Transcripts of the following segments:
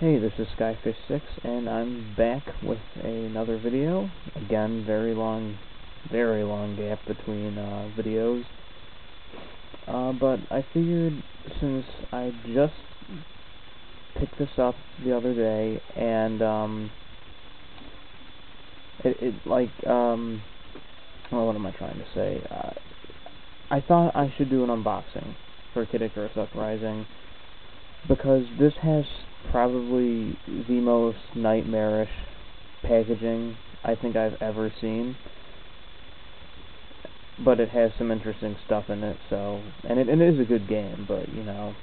Hey, this is Skyfish6, and I'm back with another video. Again, very long, very long gap between uh, videos. Uh, but I figured since I just picked this up the other day, and, um, it, it like, um, well, what am I trying to say? Uh, I thought I should do an unboxing for Kid Icarus Uprising, because this has probably the most nightmarish packaging I think I've ever seen. But it has some interesting stuff in it, so and it, it is a good game, but you know,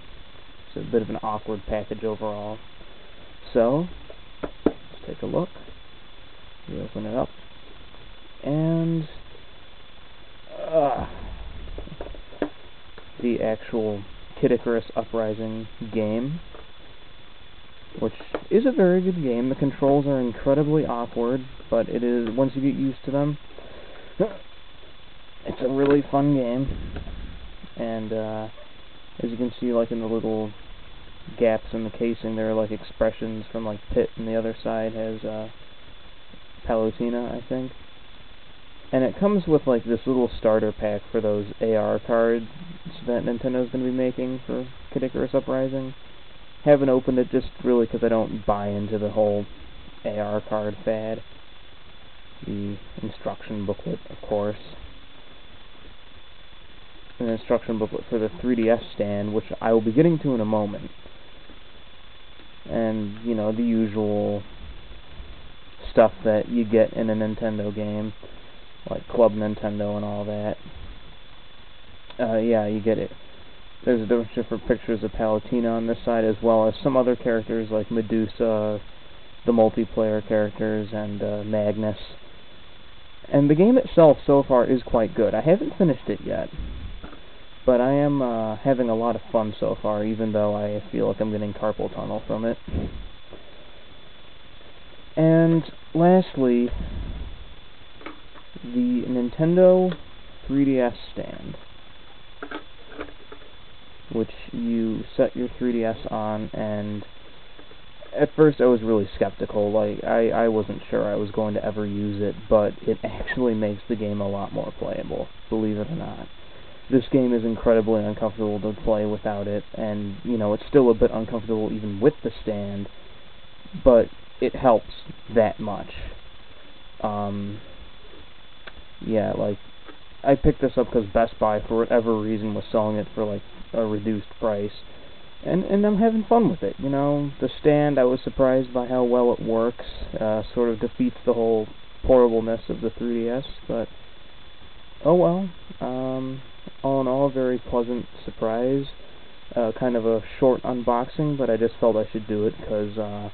it's a bit of an awkward package overall. So let's take a look. We open it up, and uh, the actual Kid Icarus Uprising game which is a very good game. The controls are incredibly awkward, but it is once you get used to them, it's a really fun game. And uh, as you can see, like in the little gaps in the casing, there are like expressions from like Pit, and the other side has uh, Palutena, I think. And it comes with like this little starter pack for those AR cards that Nintendo's going to be making for Kid Icarus Uprising haven't opened it just really because I don't buy into the whole AR card fad. The instruction booklet, of course. An instruction booklet for the 3DS stand, which I will be getting to in a moment. And, you know, the usual stuff that you get in a Nintendo game, like Club Nintendo and all that. Uh, yeah, you get it there's a bunch of different pictures of Palutena on this side, as well as some other characters like Medusa, the multiplayer characters, and uh, Magnus. And the game itself so far is quite good. I haven't finished it yet, but I am uh, having a lot of fun so far, even though I feel like I'm getting carpal tunnel from it. And lastly, the Nintendo 3DS stand which you set your 3DS on, and at first I was really skeptical. Like, I, I wasn't sure I was going to ever use it, but it actually makes the game a lot more playable, believe it or not. This game is incredibly uncomfortable to play without it, and, you know, it's still a bit uncomfortable even with the stand, but it helps that much. Um, yeah, like, I picked this up because Best Buy, for whatever reason, was selling it for, like, a reduced price. And and I'm having fun with it. You know, the stand I was surprised by how well it works. Uh, sort of defeats the whole portableness of the 3DS, but oh well. Um, all in all, very pleasant surprise. Uh, kind of a short unboxing, but I just felt I should do it because uh,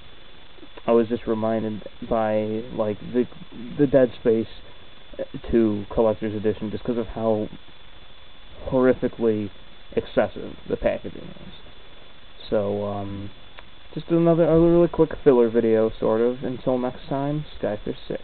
I was just reminded by like the the Dead Space 2 Collector's Edition just because of how horrifically excessive the packaging is. So, um, just another a really quick filler video, sort of. Until next time, Skyfish6.